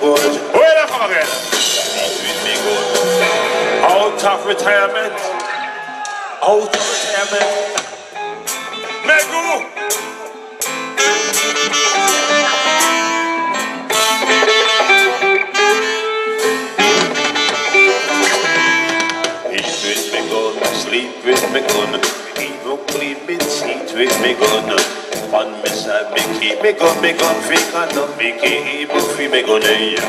good. Where the fuck again? Treat me good. Out of retirement. Out of retirement. Megu. Eat with me gun, sleep with me gun. Even clean me teeth with me gun. Man me say Mickey, me go, me go, freak on the Mickey, Buffy, me go there.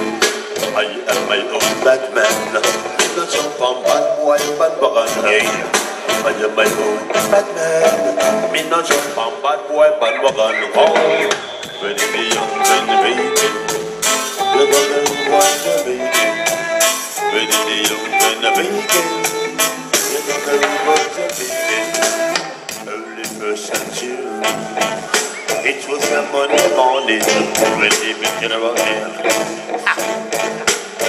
I am my own Batman. Me go jump on bad boy, bad bagan. I am my own Batman. Me no jump on bad boy, bad bagan, oh. When you be young, when you be young, the bagan was the baby. When you be young, when you be young, the bagan was the baby. a Monday morning, when they begin around.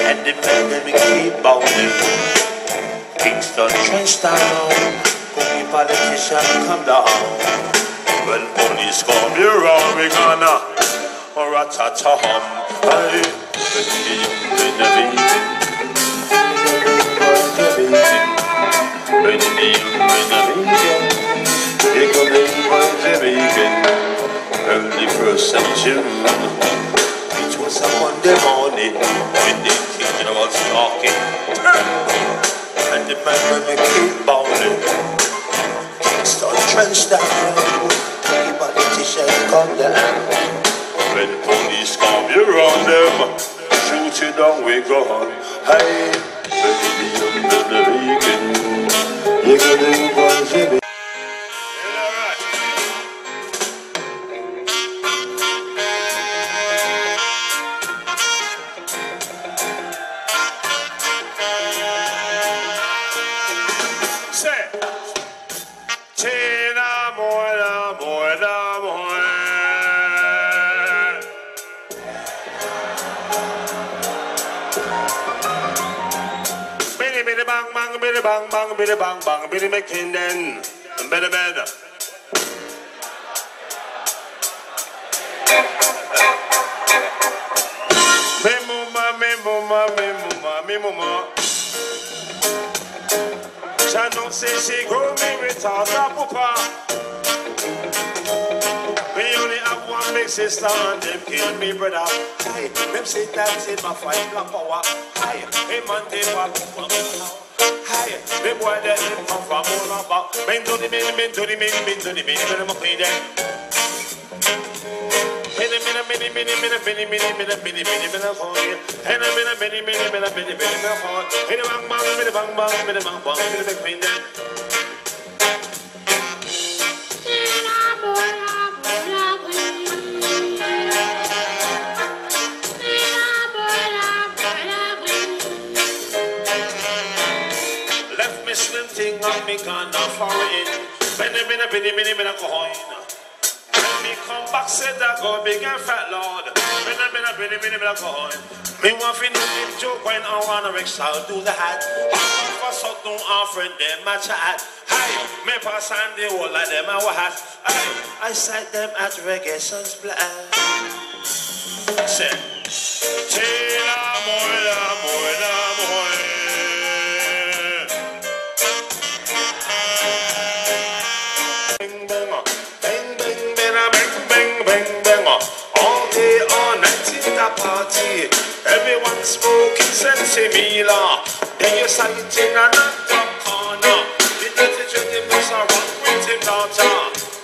And the pandemic keep on Kingston, Trenchtown, cookie politician come down. When police come here, we gonna, or a tata hum. Hey, when the beat, when the beat, when the beat, when the beat, 1st. It was a Monday morning when the king was talking. And the man when the came bowling started drenched down. The politician come down. When the police come, you run them. Shoot you down, we go on. Hey, baby, you're the vegan. You're the. Sin amor, the amor. Bidi bidi bang bang bidi bang bang bidi bang bang biddy McKinnon better better Me McKinden. me bed. Memuma, memuma, memuma, memuma mama. Shannon say she grow me retard papa. We only have one big sister and them kill me brother. Hey, them say that's in my fight black power. Hey, hey man they walk from Hey, the boy that them come from all about. Bend to the men, bend to the men, bend to the men, bend to the men. Mini mini mini mini mini mini mini mini mini phone. And a mini mini mini mini mini mini mini phone. Mini bang bang mini bang bang mini bang bang mini bang bang. Left me slim thing on me gone foreign. Mini mini mini mini mini coin me come back, say that God big and fat Lord. Me na me na me na me na God. Me want fi know him joke when I wanna make out do the hat. For something offering them a chat. Hey, me pass and the whole of them a what? Hey, I sight them at reggae Sunsplash. Say, chila moila moila moila. Party. Everyone smoking sensimilla. Then you sight in another corner. The dirty dirty boys are run with him daughter.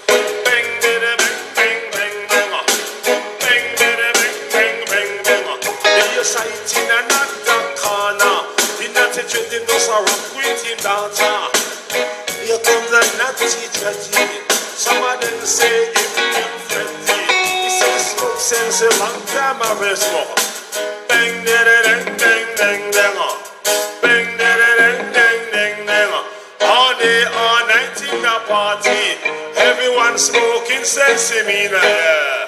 Bang biddy bang bang bang bang. Bang biddy bang bang bang bang. Then you sight in another corner. The dirty dirty boys are run with him daughter. Here comes a natty tragedy. Some of them say a long time I been smoking. Bang, da, da, ding, ding, ding, on. Bang, da, da, da, ding, ding, ding, on. All day, all night, in the party. Everyone smoking sesame, yeah.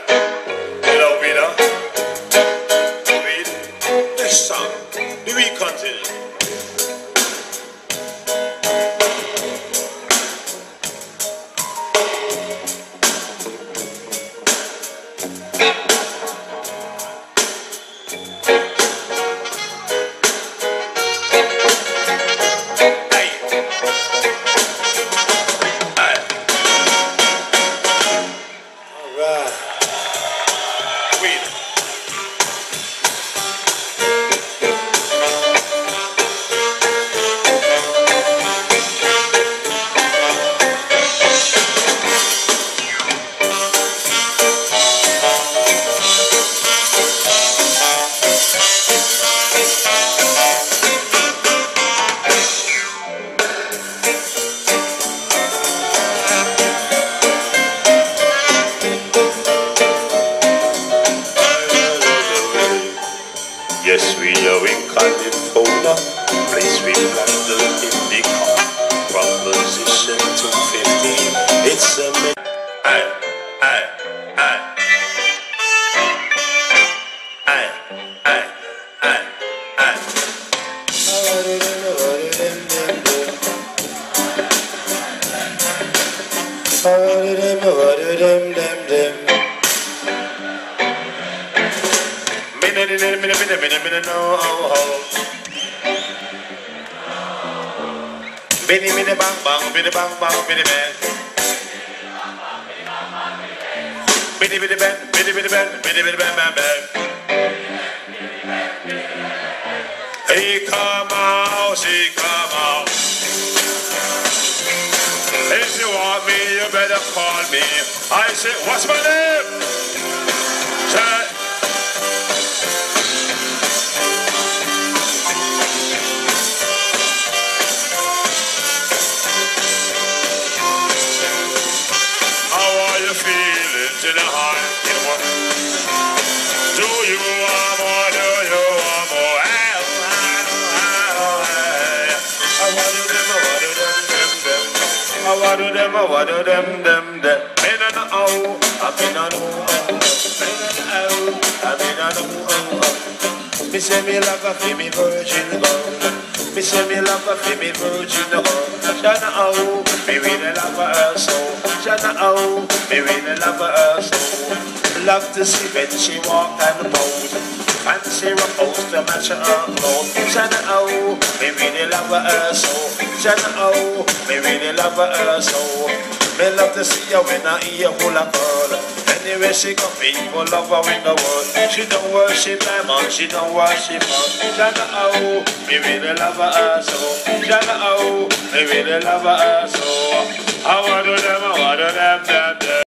Bang, bang, bang, bang, bang. Bang, bang, bang, bang. He come out, she come out. If you want me, you better call me. I say, what's my name? Say, How are you feeling tonight? I want to them, I want to them, them, them. Me no know, oh, I me no know, oh. Me no know, oh, I me no know, oh, oh. Me say me love a fi me virgin love. Me say me love a fi me virgin love. Shana oh, me really love her so. Shana oh, me really love her so. Love to see when she walk and pose. Fancy pose to match her clothes. Shana oh, me really love her so. Shana oh, me really love her so. Me love to see her when I hear full of girl. Anyway, she got people love her in the world. She don't worship my man, she don't worship her. Shana oh, me really love her so. Shana oh, me really love her so. I want to them, I want to them, them, them.